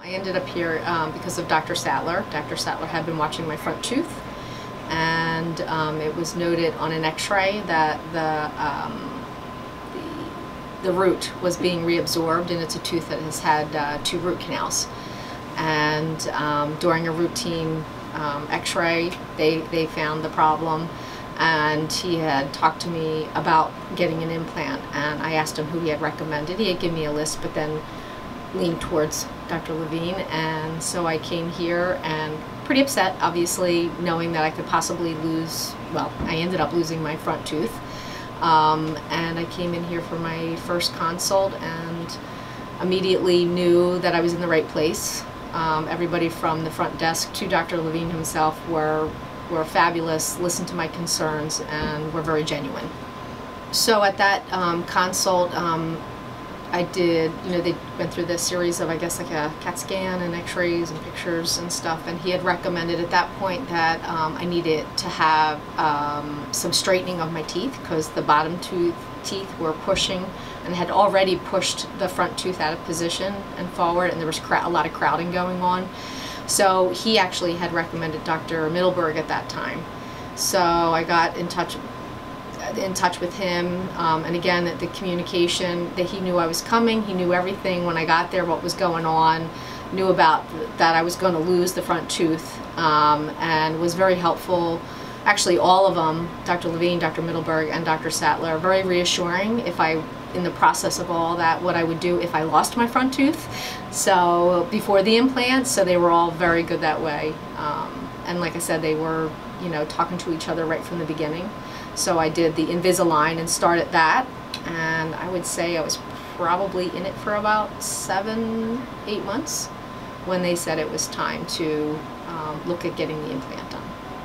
I ended up here um, because of Dr. Sattler. Dr. Sattler had been watching my front tooth and um, it was noted on an x-ray that the, um, the, the root was being reabsorbed and it's a tooth that has had uh, two root canals. And um, during a routine um, x-ray they, they found the problem and he had talked to me about getting an implant and I asked him who he had recommended. He had given me a list but then leaned towards Dr. Levine and so I came here and pretty upset obviously knowing that I could possibly lose well I ended up losing my front tooth um, and I came in here for my first consult and immediately knew that I was in the right place um, everybody from the front desk to Dr. Levine himself were were fabulous, listened to my concerns, and were very genuine. So at that um, consult, um, I did, you know, they went through this series of, I guess, like a CAT scan and x-rays and pictures and stuff, and he had recommended at that point that um, I needed to have um, some straightening of my teeth because the bottom tooth teeth were pushing and had already pushed the front tooth out of position and forward, and there was a lot of crowding going on. So he actually had recommended Dr. Middleberg at that time. So I got in touch in touch with him um, and again that the communication that he knew I was coming he knew everything when I got there what was going on knew about that I was going to lose the front tooth um, and was very helpful actually all of them Dr. Levine Dr. Middleberg and Dr. Sattler very reassuring if I in the process of all that what I would do if I lost my front tooth. So before the implant, so they were all very good that way. Um, and like I said, they were, you know, talking to each other right from the beginning. So I did the Invisalign and started that. And I would say I was probably in it for about seven, eight months when they said it was time to um, look at getting the implant done.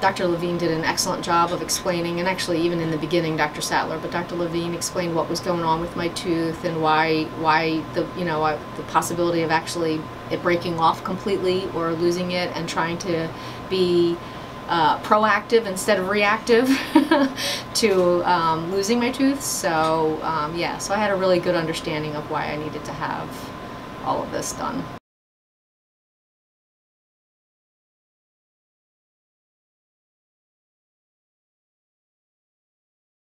Dr. Levine did an excellent job of explaining, and actually even in the beginning, Dr. Sattler, but Dr. Levine explained what was going on with my tooth and why, why the, you know, the possibility of actually it breaking off completely or losing it and trying to be uh, proactive instead of reactive to um, losing my tooth. So um, yeah, so I had a really good understanding of why I needed to have all of this done.